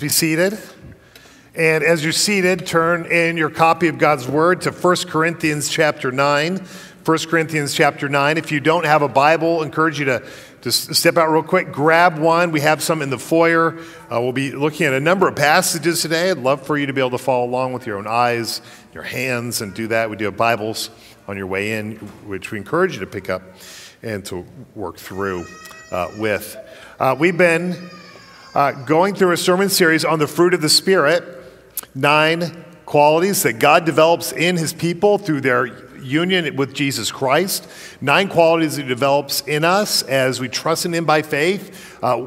be seated. And as you're seated, turn in your copy of God's Word to 1 Corinthians chapter 9. 1 Corinthians chapter 9. If you don't have a Bible, I encourage you to just step out real quick, grab one. We have some in the foyer. Uh, we'll be looking at a number of passages today. I'd love for you to be able to follow along with your own eyes, your hands, and do that. We do have Bibles on your way in, which we encourage you to pick up and to work through uh, with. Uh, we've been uh, going through a sermon series on the fruit of the Spirit, nine qualities that God develops in his people through their union with Jesus Christ, nine qualities he develops in us as we trust in him by faith, uh,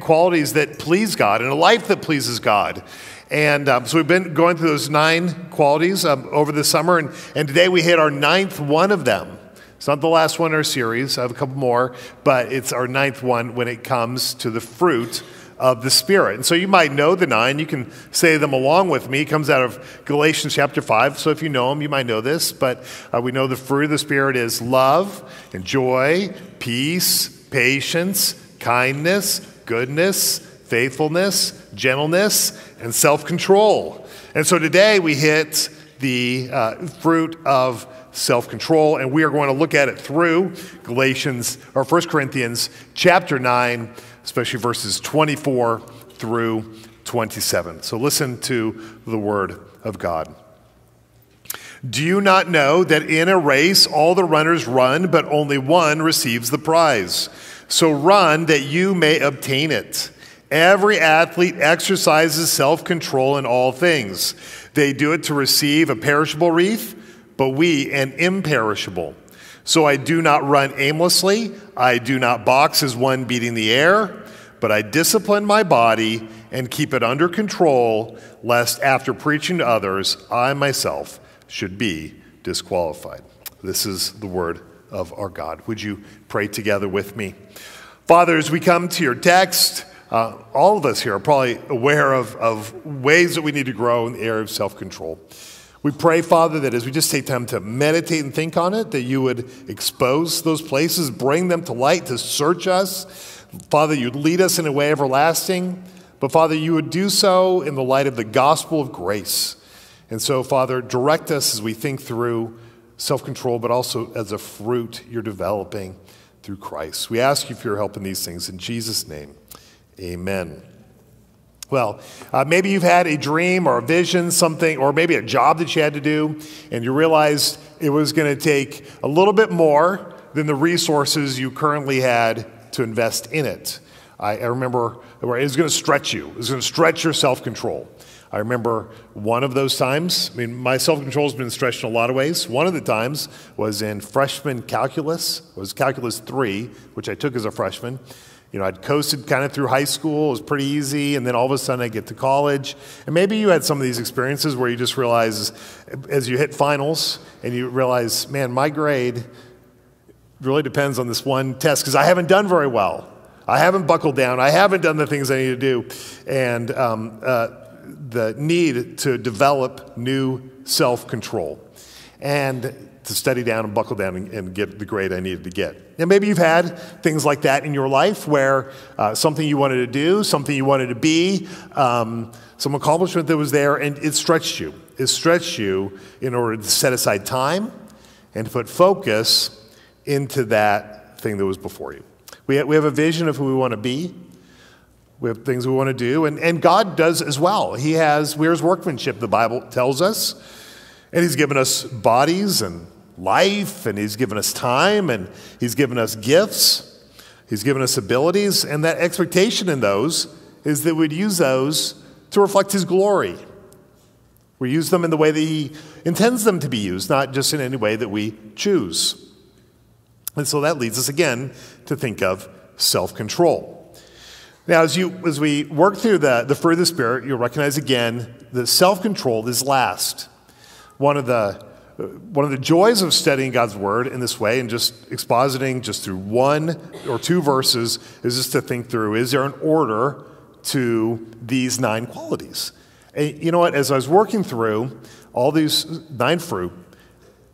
qualities that please God and a life that pleases God. And um, so we've been going through those nine qualities um, over the summer, and, and today we hit our ninth one of them. It's not the last one in our series, I have a couple more, but it's our ninth one when it comes to the fruit of the Spirit. And so you might know the nine. You can say them along with me. It comes out of Galatians chapter 5. So if you know them, you might know this. But uh, we know the fruit of the Spirit is love and joy, peace, patience, kindness, goodness, faithfulness, gentleness, and self control. And so today we hit the uh, fruit of self control, and we are going to look at it through Galatians or 1 Corinthians chapter 9 especially verses 24 through 27. So listen to the word of God. Do you not know that in a race all the runners run, but only one receives the prize? So run that you may obtain it. Every athlete exercises self control in all things. They do it to receive a perishable wreath, but we an imperishable. So I do not run aimlessly. I do not box as one beating the air, but I discipline my body and keep it under control, lest after preaching to others, I myself should be disqualified. This is the word of our God. Would you pray together with me? Father, as we come to your text, uh, all of us here are probably aware of, of ways that we need to grow in the area of self control. We pray, Father, that as we just take time to meditate and think on it, that you would expose those places, bring them to light, to search us. Father, you'd lead us in a way everlasting, but Father, you would do so in the light of the gospel of grace. And so, Father, direct us as we think through self control, but also as a fruit you're developing through Christ. We ask you for your help in these things. In Jesus' name, amen. Well, uh, maybe you've had a dream or a vision, something, or maybe a job that you had to do, and you realized it was going to take a little bit more than the resources you currently had to invest in it. I, I remember it was going to stretch you, it was going to stretch your self control. I remember one of those times. I mean, my self control has been stretched in a lot of ways. One of the times was in freshman calculus, it was calculus three, which I took as a freshman you know, I'd coasted kind of through high school, it was pretty easy, and then all of a sudden I get to college. And maybe you had some of these experiences where you just realize as you hit finals and you realize, man, my grade really depends on this one test because I haven't done very well. I haven't buckled down. I haven't done the things I need to do. And um, uh, the need to develop new self control. And to study down and buckle down and, and, get the grade I needed to get. And maybe you've had things like that in your life where uh, something you wanted to do, something you wanted to be, um, some accomplishment that was there, and it stretched you. It stretched you in order to set aside time and to put focus into that thing that was before you. We have, we have a vision of who we want to be. We have things we want to do, and, and God does as well. He has, where's workmanship, the Bible tells us. And He's given us bodies and life, and He's given us time, and He's given us gifts. He's given us abilities, and that expectation in those is that we'd use those to reflect His glory. We use them in the way that He intends them to be used, not just in any way that we choose. And so that leads us again to think of self control. Now, as, you, as we work through the, the fruit of the Spirit, you'll recognize again that self control is last. One of the one of the joys of studying God's Word in this way and just expositing just through one or two verses is just to think through is there an order to these nine qualities? And you know what? As I was working through all these nine fruit,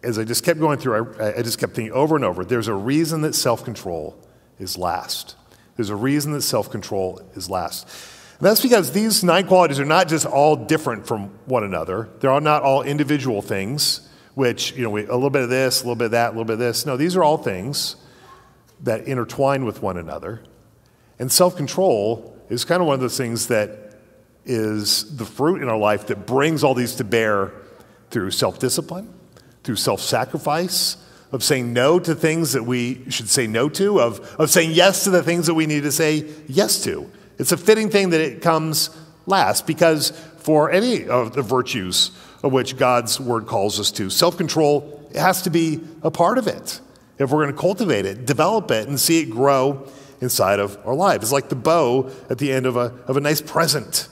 as I just kept going through, I, I just kept thinking over and over there's a reason that self control is last. There's a reason that self control is last. And that's because these nine qualities are not just all different from one another. They're not all individual things, which, you know, we, a little bit of this, a little bit of that, a little bit of this. No, these are all things that intertwine with one another. And self control is kind of one of those things that is the fruit in our life that brings all these to bear through self discipline, through self sacrifice, of saying no to things that we should say no to, of, of saying yes to the things that we need to say yes to. It's a fitting thing that it comes last because for any of the virtues of which God's word calls us to, self control has to be a part of it. If we're going to cultivate it, develop it, and see it grow inside of our lives. It's like the bow at the end of a, of a nice present.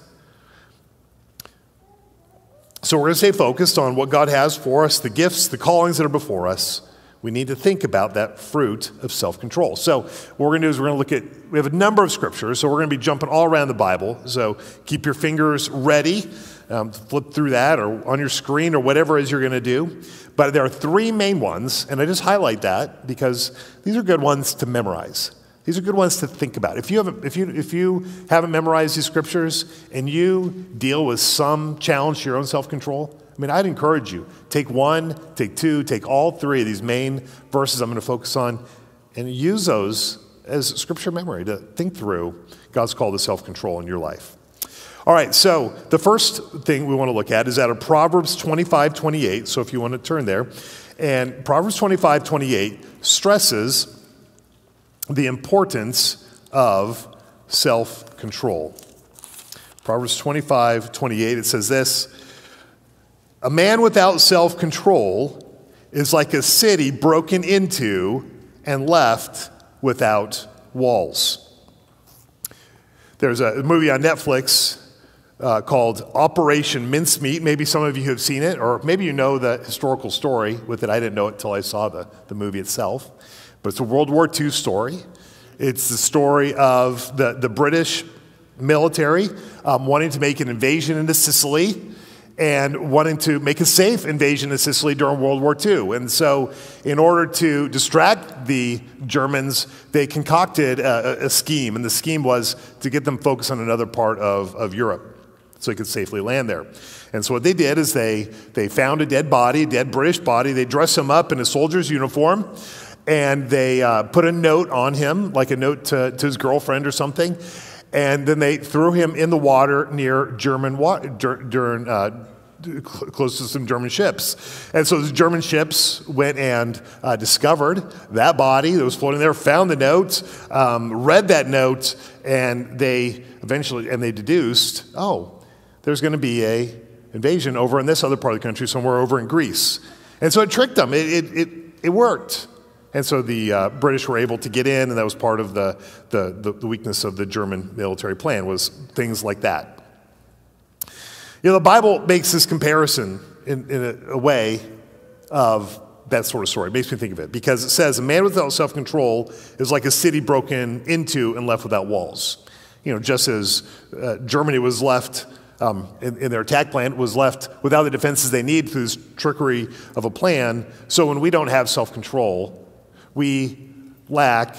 So we're going to stay focused on what God has for us, the gifts, the callings that are before us. We need to think about that fruit of self control. So, what we're going to do is we're going to look at, we have a number of scriptures, so we're going to be jumping all around the Bible. So, keep your fingers ready, um, flip through that or on your screen or whatever is you're going to do. But there are three main ones, and I just highlight that because these are good ones to memorize. These are good ones to think about. If you haven't, if you, if you haven't memorized these scriptures and you deal with some challenge to your own self control, I mean, I'd encourage you take one, take two, take all three of these main verses I'm going to focus on and use those as scripture memory to think through God's call to self control in your life. All right, so the first thing we want to look at is out of Proverbs 25 28. So if you want to turn there, and Proverbs 25 28 stresses the importance of self control. Proverbs 25, 28, it says this A man without self control is like a city broken into and left without walls. There's a movie on Netflix uh, called Operation Mincemeat. Maybe some of you have seen it, or maybe you know the historical story with it. I didn't know it until I saw the, the movie itself. But it's a World War II story. It's the story of the, the British military um, wanting to make an invasion into Sicily and wanting to make a safe invasion of Sicily during World War II. And so, in order to distract the Germans, they concocted a, a scheme. And the scheme was to get them focused on another part of, of Europe so he could safely land there. And so what they did is they, they found a dead body, a dead British body. They dressed him up in a soldier's uniform and they uh, put a note on him, like a note to, to his girlfriend or something. And then they threw him in the water near German water, during, uh, close to some German ships. And so the German ships went and uh, discovered that body that was floating there, found the note, um, read that note, and they eventually, and they deduced, oh, there's going to be a invasion over in this other part of the country, somewhere over in Greece. And so it tricked them. It, it, it, it worked. And so the uh, British were able to get in, and that was part of the, the, the, weakness of the German military plan was things like that. You know, the Bible makes this comparison in, in a, a way of that sort of story. It makes me think of it because it says a man without self control is like a city broken into and left without walls. You know, just as uh, Germany was left um, in, in, their attack plan was left without the defenses they need through this trickery of a plan. So when we don't have self control, we lack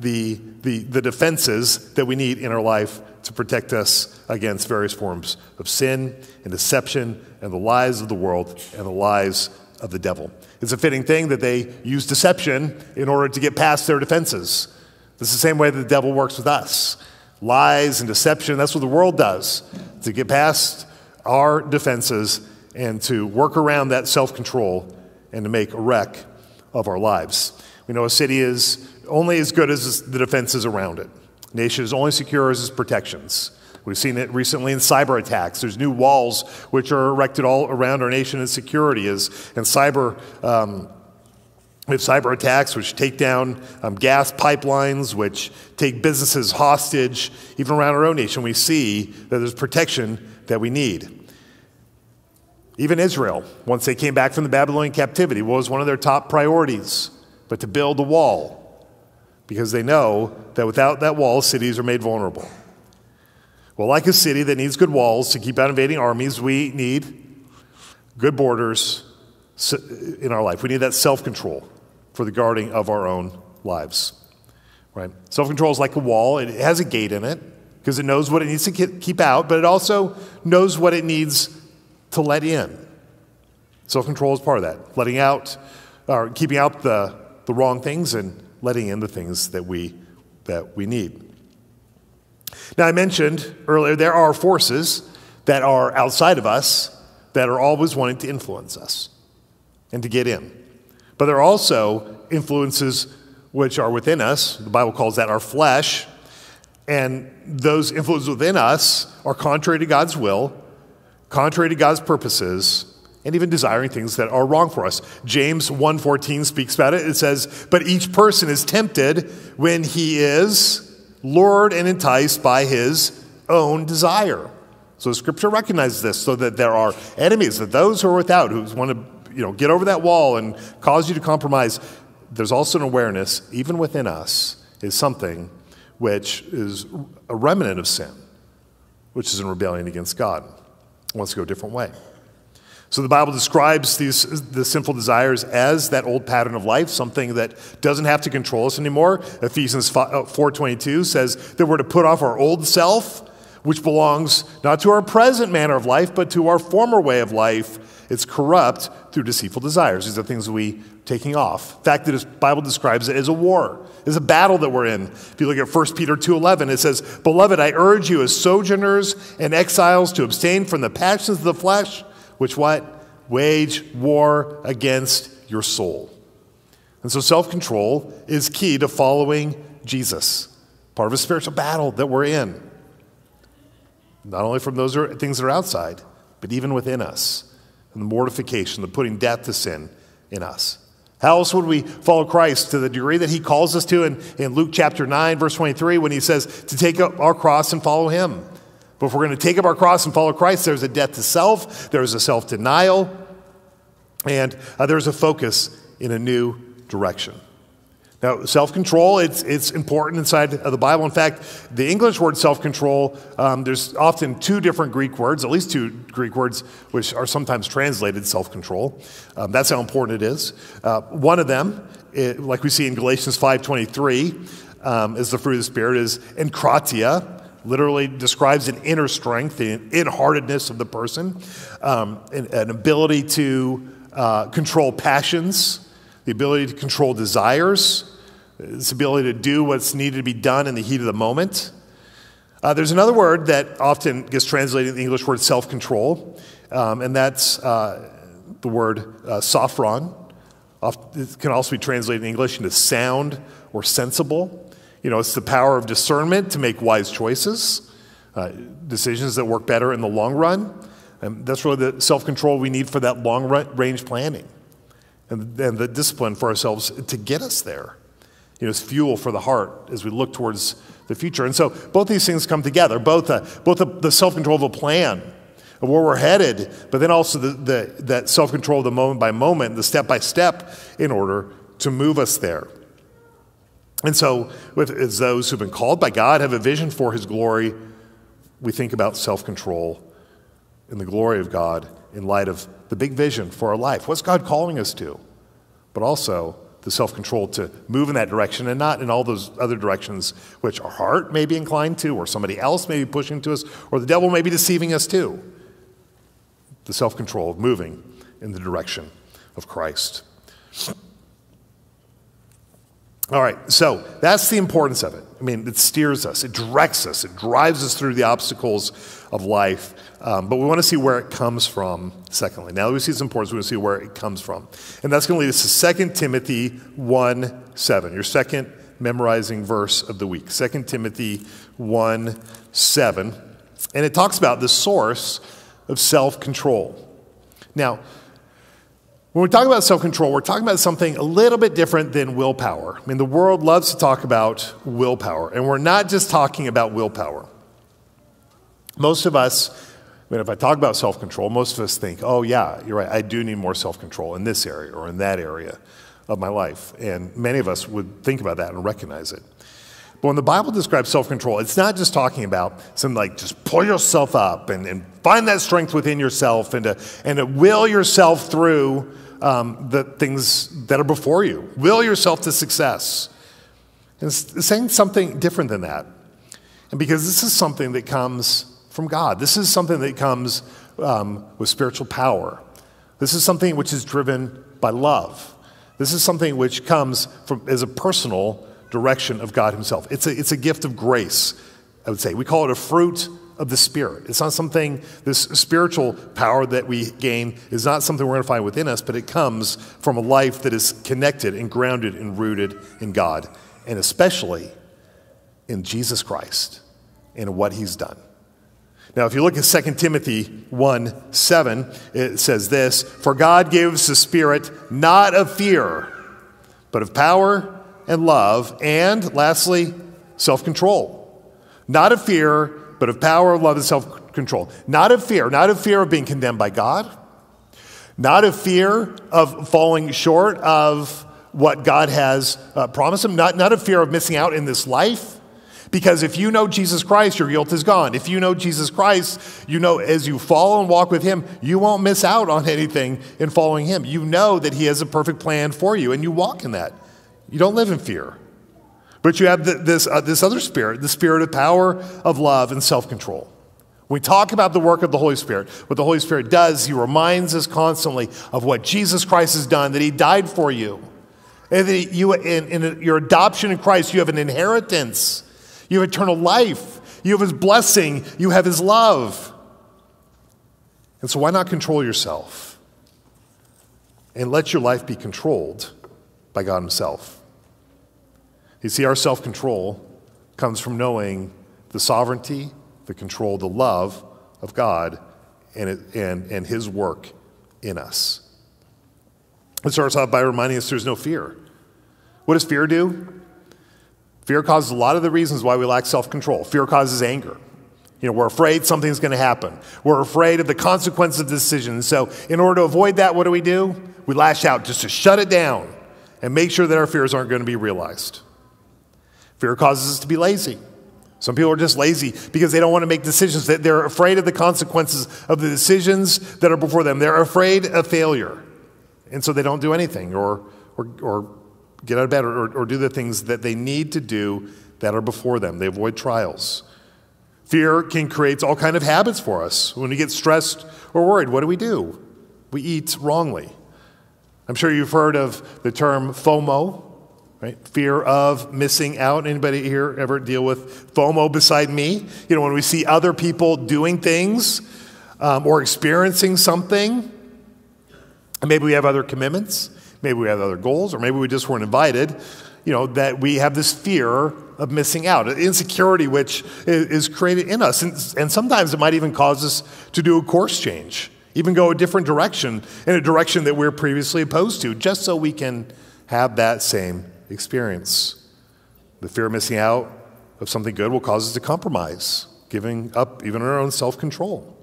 the, the, the defenses that we need in our life to protect us against various forms of sin and deception and the lies of the world and the lies of the devil. It's a fitting thing that they use deception in order to get past their defenses. Is the same way that the devil works with us. Lies and deception, that's what the world does to get past our defenses and to work around that self control and to make a wreck of our lives. We know a city is only as good as the defenses around it. A nation is only secure as its protections. We've seen it recently in cyber attacks. There's new walls which are erected all around our nation in security is, and cyber. Um, we have cyber attacks which take down um, gas pipelines, which take businesses hostage. Even around our own nation, we see that there's protection that we need. Even Israel, once they came back from the Babylonian captivity, was one of their top priorities but to build a wall because they know that without that wall, cities are made vulnerable. Well, like a city that needs good walls to keep out invading armies, we need good borders in our life. We need that self control for the guarding of our own lives. Right? Self control is like a wall, it has a gate in it. because it knows what it needs to keep out, but it also knows what it needs to let in. Self control is part of that. Letting out, or keeping out the, the wrong things and letting in the things that we, that we need. Now, I mentioned earlier there are forces that are outside of us that are always wanting to influence us and to get in. But there are also influences which are within us. The Bible calls that our flesh. And those influences within us are contrary to God's will, contrary to God's purposes, and even desiring things that are wrong for us. James 1:14 speaks about it. It says, "But each person is tempted when he is lured and enticed by his own desire." So scripture recognizes this so that there are enemies, that those who are without, who want to you know, get over that wall and cause you to compromise, there's also an awareness, even within us, is something which is a remnant of sin, which is in rebellion against God, wants to go a different way. So the Bible describes these the sinful desires as that old pattern of life, something that doesn't have to control us anymore. Ephesians 4:22 uh, says that we're to put off our old self which belongs not to our present manner of life, but to our former way of life. It's corrupt through deceitful desires. These are things we taking off. In fact, the Bible describes it as a war, as a battle that we're in. If you look at 1 Peter 2.11, it says, Beloved, I urge you as sojourners and exiles to abstain from the passions of the flesh, which what? Wage war against your soul. And so self-control is key to following Jesus, part of a spiritual battle that we're in not only from those things that are outside, but even within us. And the mortification, the putting death to sin in us. How else would we follow Christ to the degree that he calls us to in, in Luke chapter 9, verse 23, when he says to take up our cross and follow him? But if we're going to take up our cross and follow Christ, there's a death to self, there's a self denial, and uh, there's a focus in a new direction. Now, self control, it's, it's important inside of the Bible. In fact, the English word self control, um, there's often two different Greek words, at least two Greek words, which are sometimes translated self control. Um, that's how important it is. Uh, one of them, it, like we see in Galatians 5.23, um, is the fruit of the Spirit, is enkrateia, literally describes an inner strength, the in-heartedness of the person, um, an, an, ability to uh, control passions, the ability to control desires, this ability to do what's needed to be done in the heat of the moment. Uh, there's another word that often gets translated in the English word self control, um, and that's uh, the word uh, sophron. It can also be translated in English into sound or sensible. You know, it's the power of discernment to make wise choices, uh, decisions that work better in the long run. And that's really the self control we need for that long range planning and, and the discipline for ourselves to get us there. You know, it's fuel for the heart as we look towards the future. And so both these things come together, both, uh, both the, the self-control of a plan of where we're headed, but then also the, the, that self-control of the moment by moment, the step by step in order to move us there. And so, with, as those who've been called by God have a vision for his glory, we think about self-control in the glory of God in light of the big vision for our life. What's God calling us to? But also the self control to move in that direction and not in all those other directions which our heart may be inclined to, or somebody else may be pushing to us, or the devil may be deceiving us too. The self control of moving in the direction of Christ. All right, so that's the importance of it. I mean, it steers us, it directs us, it drives us through the obstacles of life. Um, but we want to see where it comes from, secondly. Now that we see its importance, we want to see where it comes from. And that's going to lead us to 2 Timothy 1 7, your second memorizing verse of the week. 2 Timothy 1 7. And it talks about the source of self control. Now, when we talk about self control, we're talking about something a little bit different than willpower. I mean, the world loves to talk about willpower, and we're not just talking about willpower. Most of us, I mean, if I talk about self control, most of us think, oh, yeah, you're right, I do need more self control in this area or in that area of my life. And many of us would think about that and recognize it. But when the Bible describes self control, it's not just talking about something like just pull yourself up and, and find that strength within yourself and to, and to will yourself through um, the things that are before you. Will yourself to success. And saying something different than that. And because this is something that comes from God, this is something that comes um, with spiritual power. This is something which is driven by love. This is something which comes from as a personal direction of God Himself. It's a, it's a gift of grace, I would say. We call it a fruit of the Spirit. It's not something, this spiritual power that we gain is not something we're going to find within us, but it comes from a life that is connected and grounded and rooted in God, and especially in Jesus Christ and what He's done. Now, if you look at 2 Timothy 1 7, it says this For God gives the spirit not of fear, but of power and love, and lastly, self control. Not of fear, but of power, love, and self control. Not of fear, not of fear of being condemned by God, not of fear of falling short of what God has uh, promised him, not, not of fear of missing out in this life because if you know Jesus Christ, your guilt is gone. If you know Jesus Christ, you know as you follow and walk with Him, you won't miss out on anything in following Him. You know that He has a perfect plan for you, and you walk in that. You don't live in fear. But you have this, uh, this other spirit, the spirit of power, of love, and self control. We talk about the work of the Holy Spirit, what the Holy Spirit does, He reminds us constantly of what Jesus Christ has done, that He died for you. And that you, in, in your adoption in Christ, you have an inheritance you have eternal life. You have His blessing. You have His love. And so, why not control yourself and let your life be controlled by God Himself? You see, our self control comes from knowing the sovereignty, the control, the love of God and, it, and, and His work in us. It starts off by reminding us there's no fear. What does fear do? Fear causes a lot of the reasons why we lack self control. Fear causes anger. You know, we're afraid something's going to happen. We're afraid of the consequences of the decision. So, in order to avoid that, what do we do? We lash out just to shut it down and make sure that our fears aren't going to be realized. Fear causes us to be lazy. Some people are just lazy because they don't want to make decisions. They're afraid of the consequences of the decisions that are before them. They're afraid of failure. And so they don't do anything or, or, or get out of bed or, or do the things that they need to do that are before them. They avoid trials. Fear can create all kind of habits for us. When we get stressed or worried, what do we do? We eat wrongly. I'm sure you've heard of the term FOMO, right? Fear of missing out. Anybody here ever deal with FOMO beside me? You know, when we see other people doing things um, or experiencing something, and maybe we have other commitments, maybe we have other goals, or maybe we just weren't invited, you know, that we have this fear of missing out, insecurity which is created in us. And, and sometimes it might even cause us to do a course change, even go a different direction, in a direction that we're previously opposed to, just so we can have that same experience. The fear of missing out of something good will cause us to compromise, giving up even our own self control.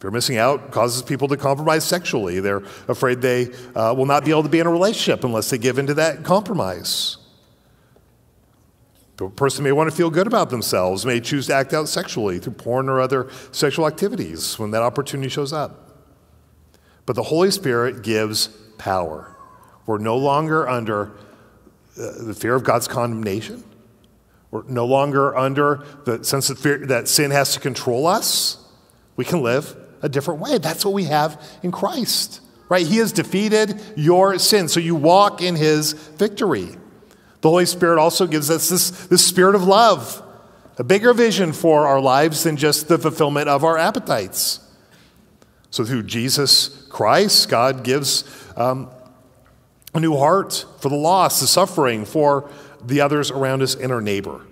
Fear of missing out causes people to compromise sexually. They're afraid they uh, will not be able to be in a relationship unless they give into that compromise. The person may want to feel good about themselves, may choose to act out sexually through porn or other sexual activities when that opportunity shows up. But the Holy Spirit gives power. We're no longer under uh, the fear of God's condemnation. We're no longer under the sense of fear that sin has to control us. We can live a different way. That's what we have in Christ, right? He has defeated your sin, so you walk in his victory. The Holy Spirit also gives us this, this spirit of love, a bigger vision for our lives than just the fulfillment of our appetites. So, through Jesus Christ, God gives um, a new heart for the lost, the suffering, for the others around us and our neighbor.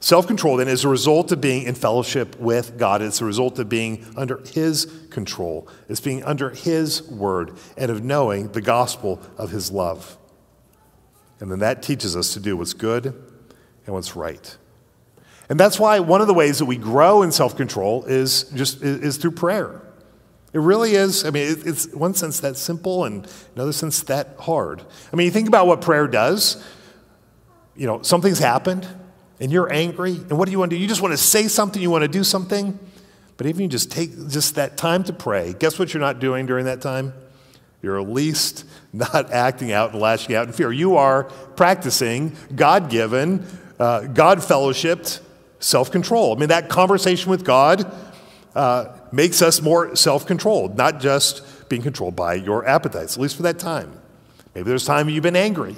Self control, then, is a result of being in fellowship with God. It's a result of being under His control. It's being under His word and of knowing the gospel of His love. And then that teaches us to do what's good and what's right. And that's why one of the ways that we grow in self control is just is through prayer. It really is. I mean, it's one sense that simple and another sense that hard. I mean, you think about what prayer does. You know, something's happened and you're angry, and what do you want to do? You just want to say something, you want to do something. But even you just take just that time to pray, guess what you're not doing during that time? You're at least not acting out and lashing out in fear. You are practicing God given uh, God fellowshipped self control. I mean, that conversation with God uh, makes us more self controlled, not just being controlled by your appetites, at least for that time. Maybe there's time you've been angry.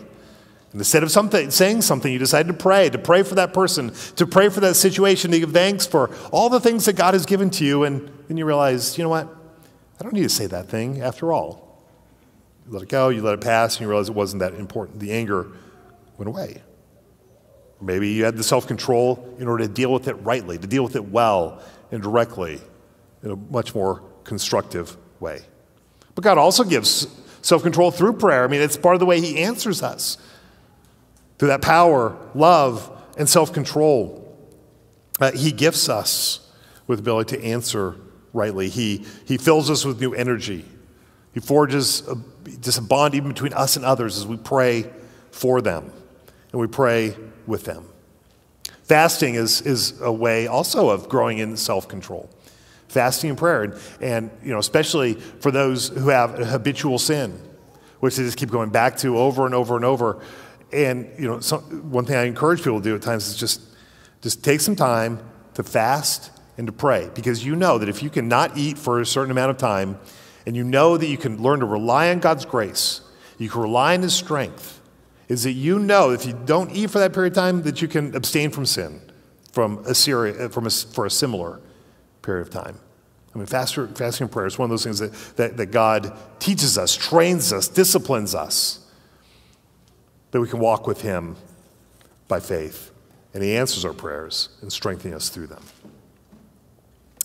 And instead of something, saying something, you decided to pray, to pray for that person, to pray for that situation, to give thanks for all the things that God has given to you. And then you realize, you know what? I don't need to say that thing after all. You let it go, you let it pass, and you realize it wasn't that important. The anger went away. Maybe you had the self control in order to deal with it rightly, to deal with it well and directly in a much more constructive way. But God also gives self control through prayer. I mean, it's part of the way He answers us through that power, love, and self control. Uh, he gifts us with ability to answer rightly. He, he fills us with new energy. He forges a, just a bond even between us and others as we pray for them and we pray with them. Fasting is, is a way also of growing in self control. Fasting and prayer, and, and you know, especially for those who have habitual sin, which they just keep going back to over and over and over. And you know, some, one thing I encourage people to do at times is just, just take some time to fast and to pray, because you know that if you cannot eat for a certain amount of time, and you know that you can learn to rely on God's grace, you can rely on His strength, is that you know if you don't eat for that period of time, that you can abstain from sin from a, seri- uh, from a, for a similar period of time. I mean, fasting, fasting and prayer is one of those things that, that, that God teaches us, trains us, disciplines us, that we can walk with Him by faith. And He answers our prayers and strengthens us through them.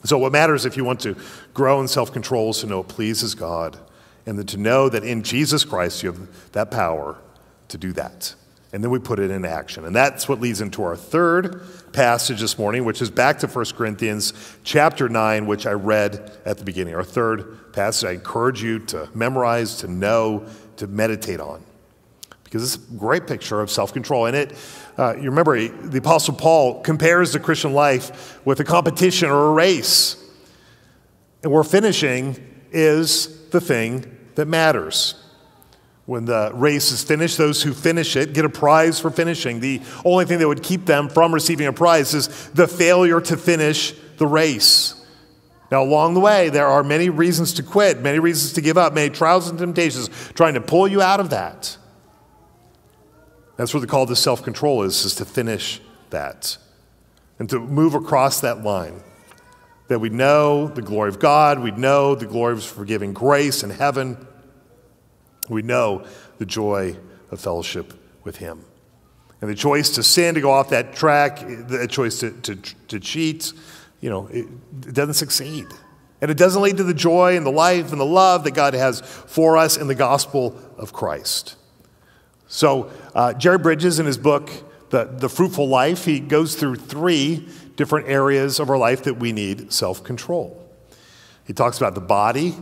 So, what matters if you want to grow in self control is to know it pleases God and to know that in Jesus Christ you have that power to do that. And then we put it in action. And that's what leads into our third passage this morning, which is back to 1 Corinthians chapter 9, which I read at the beginning. Our third passage I encourage you to memorize, to know, to meditate on. Because it's a great picture of self control. And it, uh, you remember, the Apostle Paul compares the Christian life with a competition or a race. And where finishing is the thing that matters. When the race is finished, those who finish it get a prize for finishing. The only thing that would keep them from receiving a prize is the failure to finish the race. Now, along the way, there are many reasons to quit, many reasons to give up, many trials and temptations trying to pull you out of that. That's what the call to self control is, is to finish that and to move across that line. That we know the glory of God, we know the glory of forgiving grace in heaven, we know the joy of fellowship with Him. And the choice to sin, to go off that track, the choice to, to, to cheat, you know, it, it doesn't succeed. And it doesn't lead to the joy and the life and the love that God has for us in the gospel of Christ. So, uh, Jerry Bridges, in his book, the, the Fruitful Life, he goes through three different areas of our life that we need self control. He talks about the body,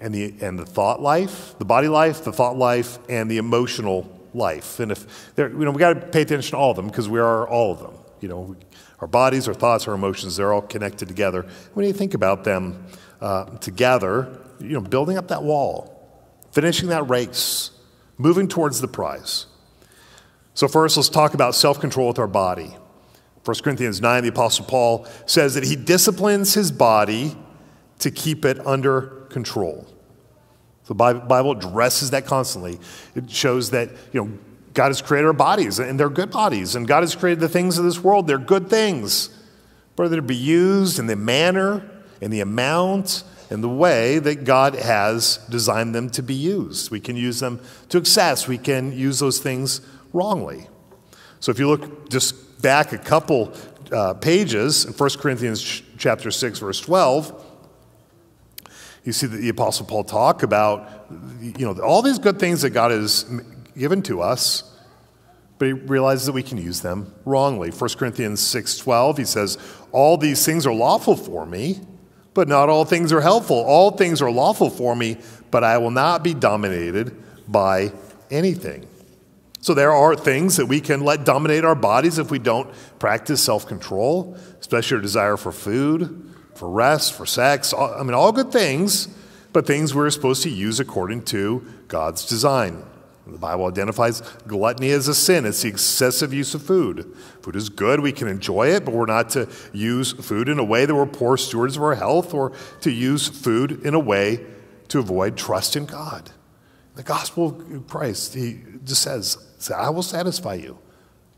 and the, and the thought life, the body life, the thought life, and the emotional life. And if there, you know, we got to pay attention to all of them because we are all of them. You know, our bodies, our thoughts, our emotions, they're all connected together. When you think about them uh, together, you know, building up that wall, finishing that race, moving towards the prize. So, first, let's talk about self control with our body. 1 Corinthians 9, the Apostle Paul says that he disciplines his body to keep it under control. The Bible addresses that constantly. It shows that, you know, God has created our bodies, and they're good bodies, and God has created the things of this world, they're good things. But they're to be used in the manner, in the amount, in the way that God has designed them to be used. We can use them to excess, we can use those things wrongly. So if you look just back a couple uh, pages in 1 Corinthians chapter 6, verse 12, you see the Apostle Paul talk about, you know, all these good things that God has given to us, but he realizes that we can use them wrongly. 1 Corinthians 6.12, he says, all these things are lawful for me, but not all things are helpful. All things are lawful for me, but I will not be dominated by anything. So there are things that we can let dominate our bodies if we don't practice self control, especially our desire for food, for rest, for sex. I mean, all good things, but things we're supposed to use according to God's design. The Bible identifies gluttony as a sin. It's the excessive use of food. Food is good, we can enjoy it, but we're not to use food in a way that we're poor stewards of our health or to use food in a way to avoid trust in God. The gospel of Christ, he just says, I will satisfy you.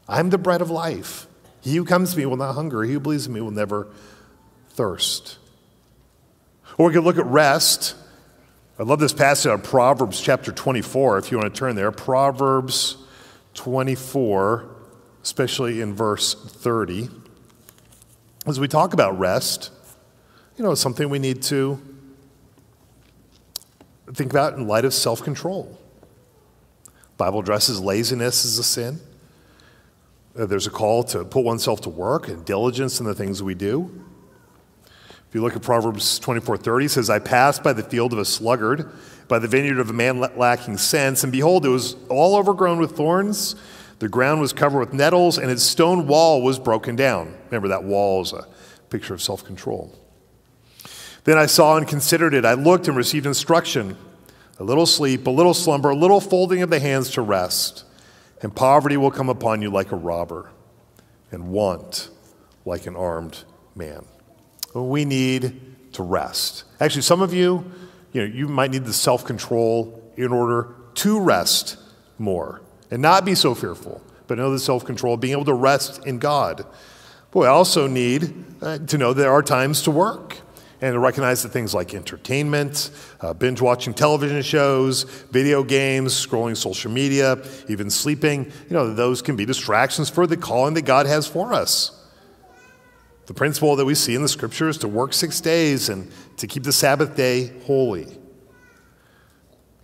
I'm the bread of life. He who comes to me will not hunger. He who believes in me will never thirst. Or we could look at rest. I love this passage of Proverbs chapter 24, if you want to turn there. Proverbs 24, especially in verse 30. As we talk about rest, you know, it's something we need to think about in light of self control. Bible addresses laziness as a sin. Uh, there's a call to put oneself to work and diligence in the things we do. If you look at Proverbs 24:30, it says, "I passed by the field of a sluggard, by the vineyard of a man lacking sense, and behold, it was all overgrown with thorns. The ground was covered with nettles, and its stone wall was broken down." Remember that wall is a picture of self-control. Then I saw and considered it. I looked and received instruction. A little sleep, a little slumber, a little folding of the hands to rest, and poverty will come upon you like a robber, and want like an armed man we need to rest. Actually, some of you, you know, you might need the self-control in order to rest more and not be so fearful, but know the self-control, being able to rest in God. But we also need uh, to know there are times to work and to recognize that things like entertainment, uh, binge watching television shows, video games, scrolling social media, even sleeping, you know, those can be distractions for the calling that God has for us. The principle that we see in the scripture is to work six days and to keep the Sabbath day holy.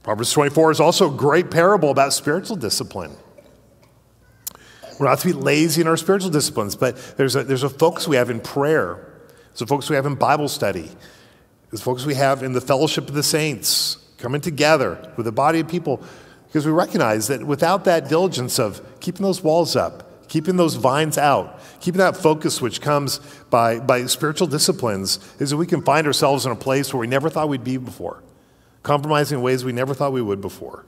Proverbs 24 is also a great parable about spiritual discipline. We're not to be lazy in our spiritual disciplines, but there's a, there's a focus we have in prayer. There's a focus we have in Bible study. There's a focus we have in the fellowship of the saints, coming together with a body of people, because we recognize that without that diligence of keeping those walls up, keeping those vines out, keeping that focus which comes by, by spiritual disciplines, is that we can find ourselves in a place where we never thought we'd be before, compromising in ways we never thought we would before.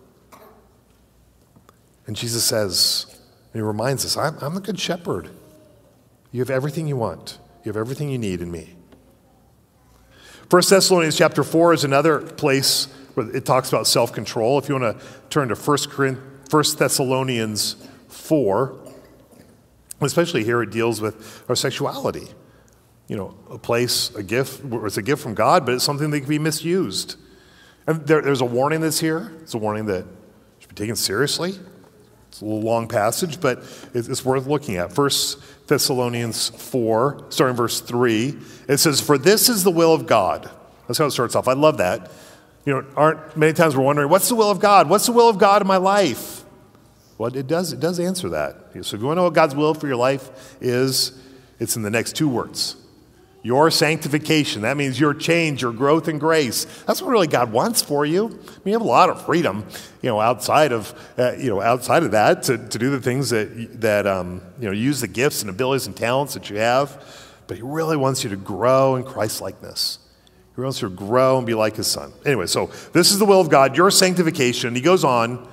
And Jesus says, and he reminds us, I'm, I'm the good shepherd. You have everything you want. You have everything you need in me. 1 Thessalonians chapter 4 is another place where it talks about self control. If you want to turn to 1 Thessalonians 4, Especially here, it deals with our sexuality. You know, a place, a gift, it's a gift from God, but it's something that can be misused. And there, there's a warning that's here. It's a warning that should be taken seriously. It's a little long passage, but it's worth looking at. First Thessalonians 4, starting verse 3, it says, For this is the will of God. That's how it starts off. I love that. You know, aren't many times we're wondering, what's the will of God? What's the will of God in my life? Well, it does, it does answer that. So if you want to know what God's will for your life is, it's in the next two words. Your sanctification. That means your change, your growth in grace. That's what really God wants for you. I mean, you have a lot of freedom, you know, outside of, uh, you know, outside of that to, to do the things that, that um, you know, use the gifts and abilities and talents that you have. But He really wants you to grow in Christ likeness. He wants you to grow and be like His Son. Anyway, so this is the will of God, your sanctification. He goes on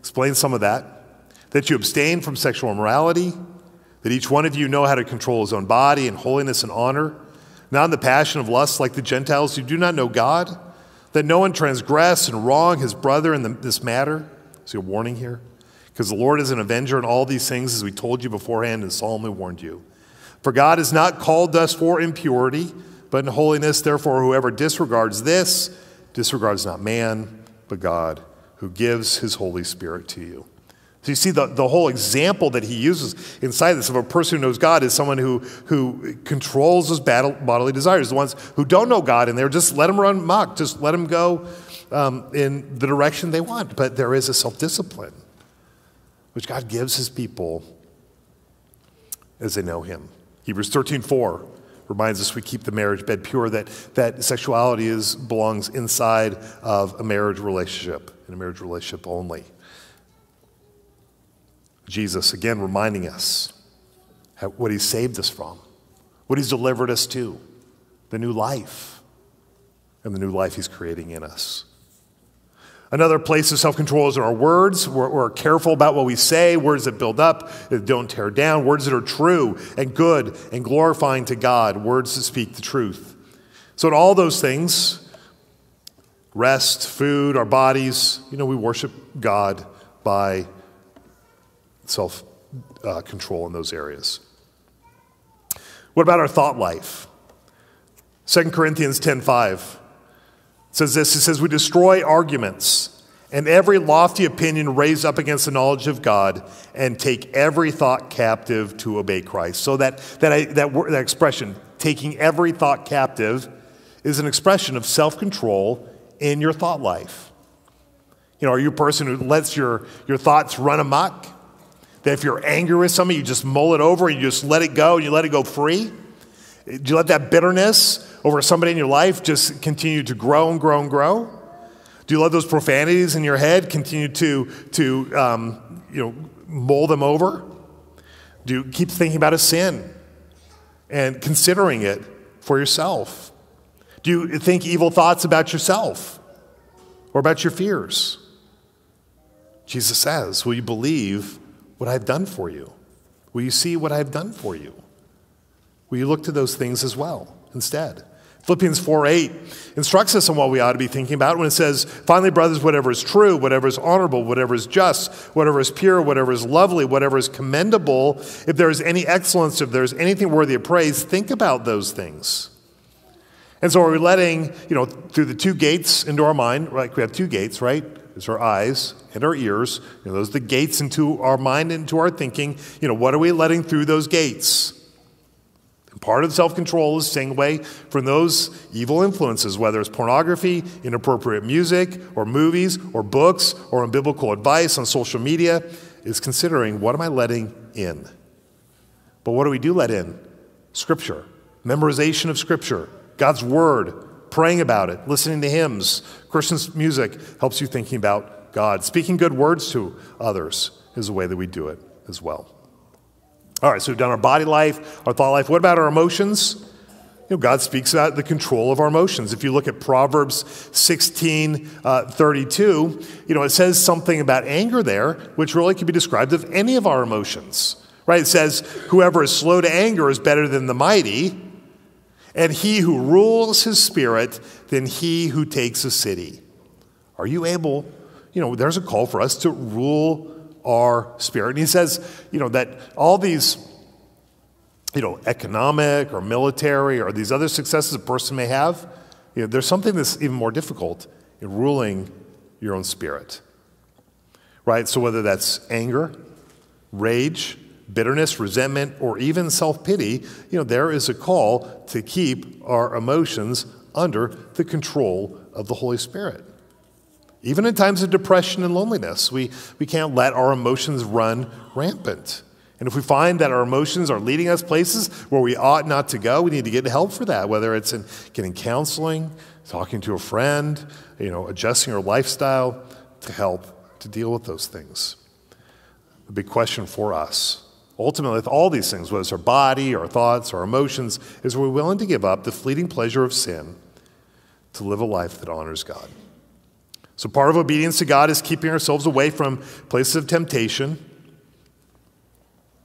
explains some of that. That you abstain from sexual immorality, that each one of you know how to control his own body in holiness and honor, not in the passion of lust like the Gentiles who do not know God, that no one transgress and wrong his brother in the, this matter. See a warning here? Because the Lord is an avenger in all these things, as we told you beforehand and solemnly warned you. For God has not called us for impurity, but in holiness. Therefore, whoever disregards this disregards not man, but God who gives his Holy Spirit to you. So you see, the, the whole example that he uses inside this of a person who knows God is someone who, who controls his battle, bodily desires. The ones who don't know God and they're just let them run amok, just let them go um, in the direction they want. But there is a self discipline which God gives his people as they know him. Hebrews 13 4 reminds us we keep the marriage bed pure, that, that sexuality is, belongs inside of a marriage relationship in a marriage relationship only. Jesus, again, reminding us what He's saved us from, what He's delivered us to, the new life, and the new life He's creating in us. Another place of self control is in our words. We're, we're, careful about what we say, words that build up, that don't tear down, words that are true and good and glorifying to God, words that speak the truth. So, in all those things, rest, food, our bodies, you know, we worship God by self uh, control in those areas. What about our thought life? 2 Corinthians 10:5 says this it says we destroy arguments and every lofty opinion raised up against the knowledge of God and take every thought captive to obey Christ. So that that that, that expression taking every thought captive is an expression of self-control in your thought life. You know, are you a person who lets your, your thoughts run amok? That if you're angry with somebody, you just mull it over and you just let it go and you let it go free? Do you let that bitterness over somebody in your life just continue to grow and grow and grow? Do you let those profanities in your head continue to, to um, you know, mull them over? Do you keep thinking about a sin and considering it for yourself? Do you think evil thoughts about yourself or about your fears? Jesus says, Will you believe what I've done for you? Will you see what I've done for you? Will you look to those things as well instead? Philippians 4 8 instructs us on what we ought to be thinking about when it says, Finally, brothers, whatever is true, whatever is honorable, whatever is just, whatever is pure, whatever is lovely, whatever is commendable, if there is any excellence, if there is anything worthy of praise, think about those things. And so are we letting, you know, through the two gates into our mind, right? We have two gates, right? It's our eyes and our ears. You know, those are the gates into our mind, into our thinking. You know, what are we letting through those gates? Part of self control is staying away from those evil influences, whether it's pornography, inappropriate music, or movies, or books, or unbiblical advice on social media, is considering what am I letting in? But what do we do let in? Scripture, memorization of Scripture, God's Word, praying about it, listening to hymns. Christian music helps you thinking about God. Speaking good words to others is a way that we do it as well. All right, so we've done our body life, our thought life. What about our emotions? You know, God speaks about the control of our emotions. If you look at Proverbs 16 uh, 32, you know, it says something about anger there, which really can be described of any of our emotions, right? It says, Whoever is slow to anger is better than the mighty, and he who rules his spirit than he who takes a city. Are you able, you know, there's a call for us to rule our spirit. And he says, you know, that all these, you know, economic or military or these other successes a person may have, you know, there's something that's even more difficult in ruling your own spirit. Right? So whether that's anger, rage, bitterness, resentment, or even self pity, you know, there is a call to keep our emotions under the control of the Holy Spirit. Even in times of depression and loneliness, we, we can't let our emotions run rampant. And if we find that our emotions are leading us places where we ought not to go, we need to get help for that, whether it's in getting counseling, talking to a friend, you know, adjusting our lifestyle to help to deal with those things. The big question for us, ultimately, with all these things, whether it's our body, our thoughts, our emotions, is we're willing to give up the fleeting pleasure of sin to live a life that honors God? So, part of obedience to God is keeping ourselves away from places of temptation.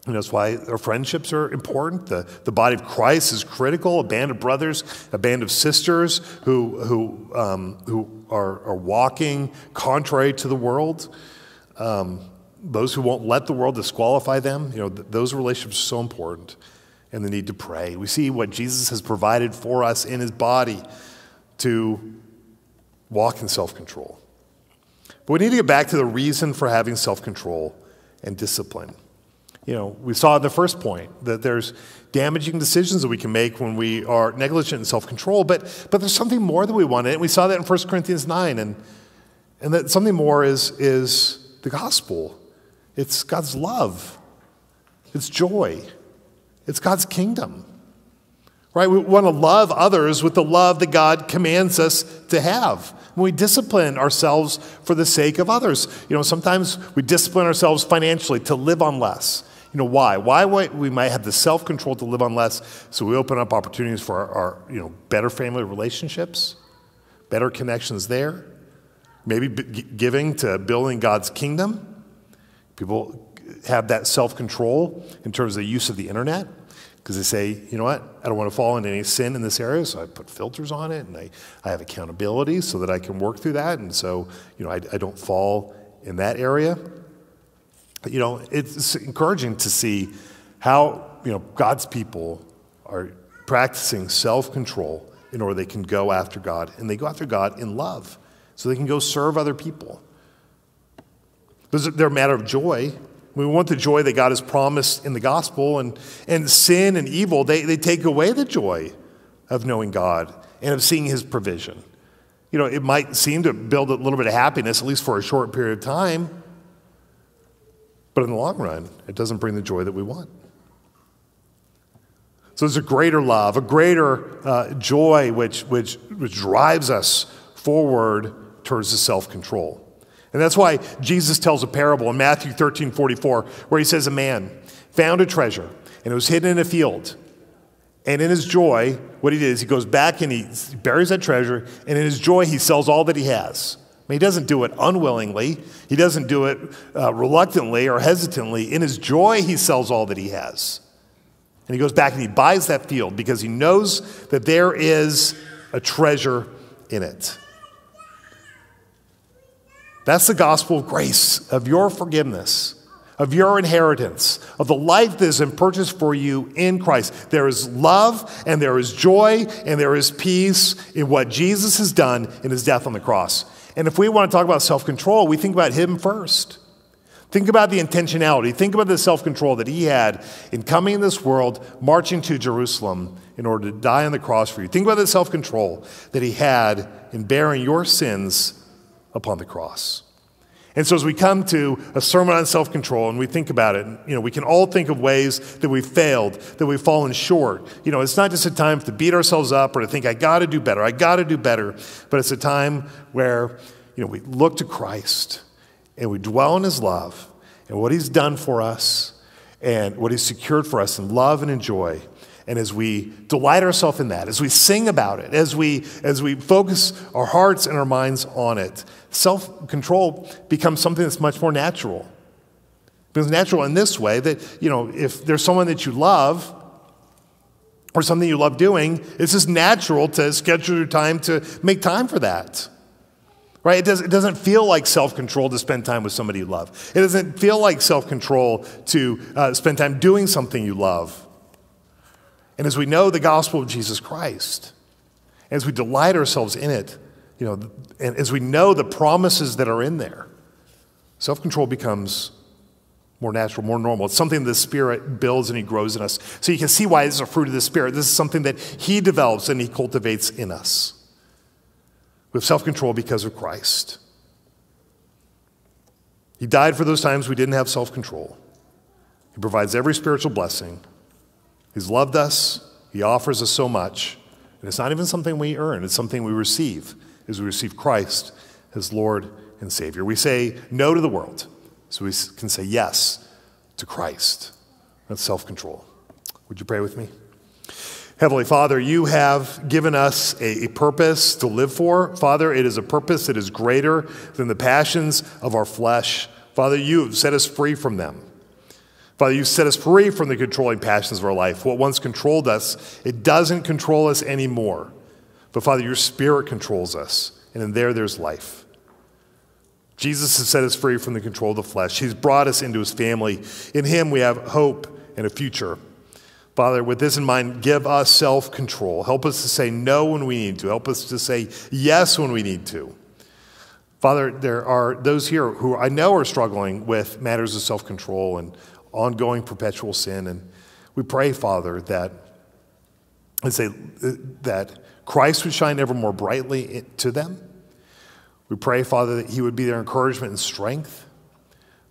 And that's why our friendships are important. The, the body of Christ is critical. A band of brothers, a band of sisters who, who, um, who are, are walking contrary to the world. Um, those who won't let the world disqualify them. You know, th- those relationships are so important. And the need to pray. We see what Jesus has provided for us in his body to walk in self control. But we need to get back to the reason for having self control and discipline. You know, we saw in the first point that there's damaging decisions that we can make when we are negligent in self control, but, but there's something more that we want. And we saw that in 1 Corinthians 9. And, and that something more is, is the gospel it's God's love, it's joy, it's God's kingdom. Right? We want to love others with the love that God commands us to have when we discipline ourselves for the sake of others. You know, sometimes we discipline ourselves financially to live on less. You know, why? Why we might have the self control to live on less, so we open up opportunities for our, our, you know, better family relationships, better connections there. maybe giving to building God's kingdom. People have that self control in terms of the use of the internet because they say, you know what, I don't want to fall into any sin in this area, so I put filters on it and I, I have accountability so that I can work through that. And so, you know, I, I don't fall in that area. But, you know, it's encouraging to see how, you know, God's people are practicing self control in order they can go after God. And they go after God in love so they can go serve other people. They're a matter of joy. We want the joy that God has promised in the gospel, and, and sin and evil, they, they take away the joy of knowing God and of seeing his provision. You know, it might seem to build a little bit of happiness, at least for a short period of time, but in the long run, it doesn't bring the joy that we want. So there's a greater love, a greater uh, joy which, which, which drives us forward towards the self control. And that's why Jesus tells a parable in Matthew 13 44, where he says, A man found a treasure, and it was hidden in a field. And in his joy, what he did is he goes back and he buries that treasure, and in his joy, he sells all that he has. I mean, he doesn't do it unwillingly, he doesn't do it uh, reluctantly or hesitantly. In his joy, he sells all that he has. And he goes back and he buys that field because he knows that there is a treasure in it. That's the gospel of grace, of your forgiveness, of your inheritance, of the life that has been purchased for you in Christ. There is love and there is joy and there is peace in what Jesus has done in his death on the cross. And if we want to talk about self control, we think about him first. Think about the intentionality. Think about the self control that he had in coming in this world, marching to Jerusalem in order to die on the cross for you. Think about the self control that he had in bearing your sins upon the cross. And so, as we come to a sermon on self control and we think about it, you know, we can all think of ways that we've failed, that we've fallen short. You know, it's not just a time to beat ourselves up or to think, I got to do better, I got to do better, but it's a time where, you know, we look to Christ and we dwell in His love and what He's done for us and what He's secured for us in love and in joy. And as we delight ourselves in that, as we sing about it, as we, as we focus our hearts and our minds on it, self control becomes something that's much more natural. It becomes natural in this way that, you know, if there's someone that you love or something you love doing, it's just natural to schedule your time to make time for that. Right? It, does, it doesn't feel like self control to spend time with somebody you love. It doesn't feel like self control to uh, spend time doing something you love. And as we know the gospel of Jesus Christ, as we delight ourselves in it, you know, and as we know the promises that are in there, self control becomes more natural, more normal. It's something the Spirit builds and He grows in us. So you can see why this is a fruit of the Spirit. This is something that He develops and He cultivates in us. We have self control because of Christ. He died for those times we didn't have self control. He provides every spiritual blessing. He's loved us, He offers us so much. And it's not even something we earn, it's something we receive as we receive Christ as Lord and Savior. We say no to the world so we can say yes to Christ. That's self control. Would you pray with me? Heavenly Father, you have given us a, a, purpose to live for. Father, it is a purpose that is greater than the passions of our flesh. Father, you have set us free from them. Father, you set us free from the controlling passions of our life. What once controlled us, it doesn't control us anymore. But Father, your spirit controls us, and in there, there's life. Jesus has set us free from the control of the flesh. He's brought us into his family. In him, we have hope and a future. Father, with this in mind, give us self control. Help us to say no when we need to. Help us to say yes when we need to. Father, there are those here who I know are struggling with matters of self control and ongoing perpetual sin. And we pray, Father, that, and say that Christ would shine ever more brightly to them. We pray, Father, that He would be their encouragement and strength.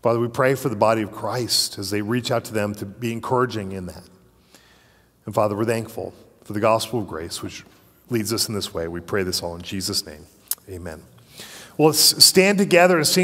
Father, we pray for the body of Christ as they reach out to them to be encouraging in that. And Father, we're thankful for the gospel of grace, which leads us in this way. We pray this all in Jesus' name. Amen. Well, let's stand together and sing.